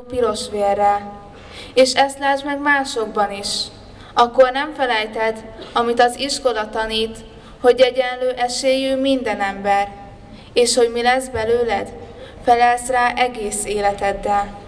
piros vérrel. És ezt lásd meg másokban is. Akkor nem felejted, amit az iskola tanít, hogy egyenlő esélyű minden ember, és hogy mi lesz belőled, felelsz rá egész életeddel.